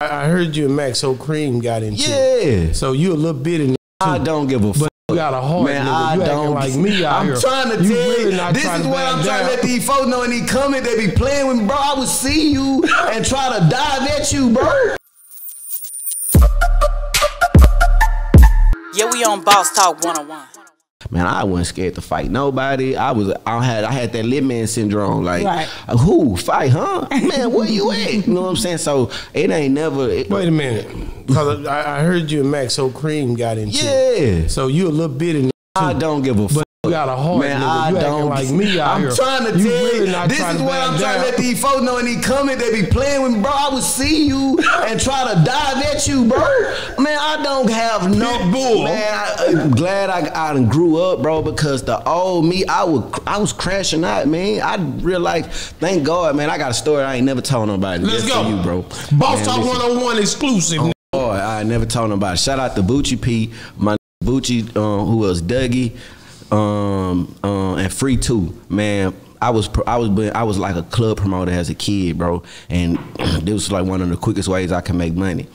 I heard you and Maxo Cream got into Yeah. So you a little bit in I don't give a fuck. You got a heart, Man, nigga. I you don't. acting like me out I'm here. trying to you tell really you. not This is to what I'm back trying to let these folks know in these comments they be playing with me, bro. I would see you and try to dive at you, bro. Yeah, we on Boss Talk 101. Man, I wasn't scared to fight nobody. I was, I had, I had that lit man syndrome. Like, Right. who fight, huh? Man, where you at? You know what I'm saying? So it ain't never. It, Wait a minute. Cause I, I heard you and Maxo Cream got into yeah. So you a little bit in I don't give a fuck. You got a heart, Man, nigga. I you don't like me. Out I'm here. trying to you tell really you. This is what I'm trying to down. let these folks know in these comments they be playing with me, bro. I would see you and try to dive at you, bro. Man, I don't have no Pitbull. Man, I, am glad I, I grew up, bro, because the old me, I would, I was crashing out, man. I realized, thank God, man. I got a story I ain't never told nobody. Let's just go. you, bro. Boss Man, Talk listen. 101 exclusive. Boy, I never told nobody. Shout out to Bucci P, my Bucci, um, who was Dougie, um, uh, and Free Two. Man, I was I was I was like a club promoter as a kid, bro, and this was like one of the quickest ways I can make money.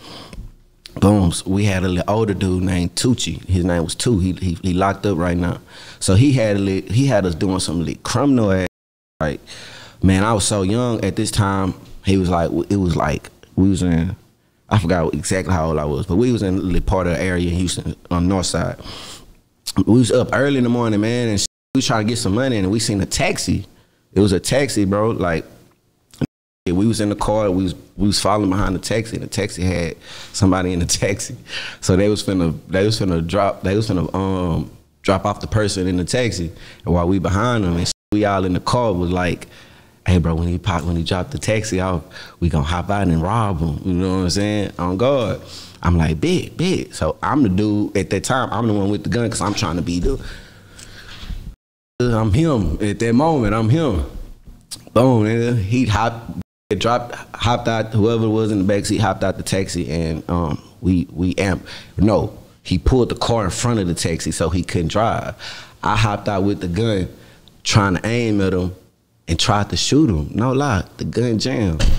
Boom. We had a little older dude named Tucci. His name was Two. He, he he locked up right now. So he had a lit, he had us doing some lit criminal ass. Right, man. I was so young at this time. He was like, it was like we was in. I forgot exactly how old I was, but we was in a little part of the area in Houston on north side. We was up early in the morning, man, and we was trying to get some money, and we seen a taxi. It was a taxi, bro. Like we was in the car. We was we was following behind the taxi. And the taxi had somebody in the taxi, so they was finna they was finna drop they was finna um drop off the person in the taxi, and while we behind them, and we all in the car was like, "Hey, bro, when he pop when he dropped the taxi off, we gonna hop out and rob him." You know what I'm saying? On guard. I'm like, big, big. So I'm the dude at that time. I'm the one with the gun because I'm trying to be the. I'm him at that moment. I'm him. Boom, nigga. He hopped, dropped, hopped out. Whoever was in the backseat hopped out the taxi, and um, we we amp. No, he pulled the car in front of the taxi so he couldn't drive. I hopped out with the gun, trying to aim at him, and tried to shoot him. No lie, the gun jammed.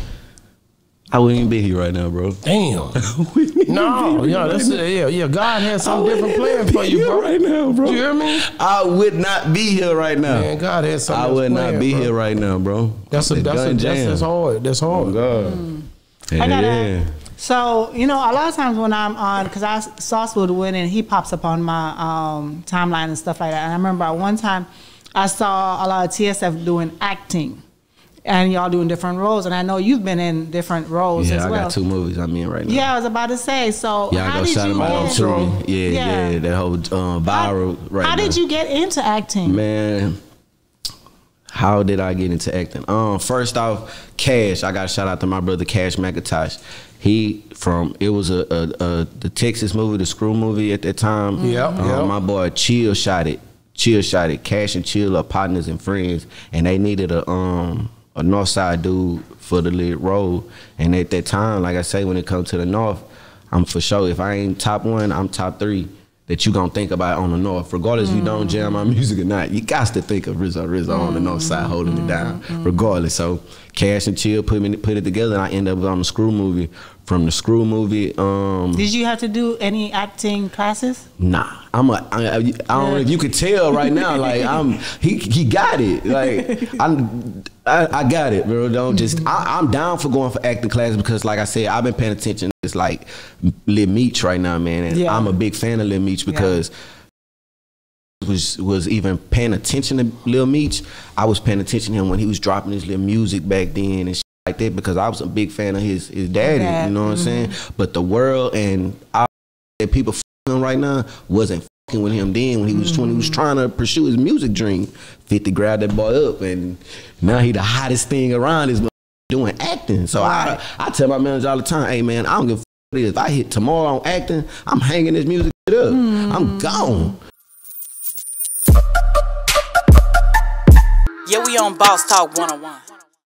I wouldn't even be here right now, bro. Damn. no, yeah, that's yeah, yeah. God has some different plan for you, bro. right now, bro. You hear me? I would not be here right now. Man, God has something. I else would not be bro. here right now, bro. That's a The that's a gun that's, jammed. that's hard. That's hard. God. Yeah, I gotta- yeah. So you know, a lot of times when I'm on, because I Sauce would win and he pops up on my um, timeline and stuff like that. And I remember one time I saw a lot of TSF doing acting, and y'all doing different roles. And I know you've been in different roles Yeah, as I well. got two movies I'm in right now. Yeah, I was about to say. So Y'all how go did shout you them out on get? True. Yeah, Yeah. yeah, that whole um, viral right How now. did you get into acting? Man, how did I get into acting? Um, first off, Cash. I got to shout out to my brother Cash McIntosh. He from it was a, a, a the Texas movie, the Screw movie at that time. Yep, Um, yep. My boy Chill shot it. Chill shot it. Cash and Chill are partners and friends, and they needed a um a North Side dude for the lead role. And at that time, like I say, when it comes to the North, I'm for sure. If I ain't top one, I'm top three. That you gonna think about on the north, regardless if you don't jam my mm. music or not. You got to think of Rizzoo Rizzoo on the north mm-hmm. side holding it down, mm-hmm. regardless. So Cash and Chill put me put it together, and I end up on the Screw movie. From the Screw movie, um, Did you have to do any acting classes? Nah, I'm a. I, I, I don't know if you could tell right now. Like I'm, he he got it. Like I'm, I, I got it, bro. Don't just. I, I'm down for going for acting classes because, like I said, I've been paying attention. It's like Lil Meech right now, man, and Yeah. I'm a big fan of Lil Meech because. Was was even paying attention to Lil Meech. I was paying attention to him when he was dropping his little music back then and shit like that because I was a big fan of his his daddy. Dad, You know what I'm mm-hmm. saying? But the world and all that people f***ing him right now wasn't fucking with him then when he was when he was mm-hmm. trying to pursue his music dream. 50 grabbed that boy up and now he the hottest thing around is doing acting. So I I tell my manager all the time, hey man, I don't give a f- what it is. If I hit tomorrow on acting, I'm hanging this music shit up. Mm-hmm. I'm gone. Yeah, we on Boss Talk 101.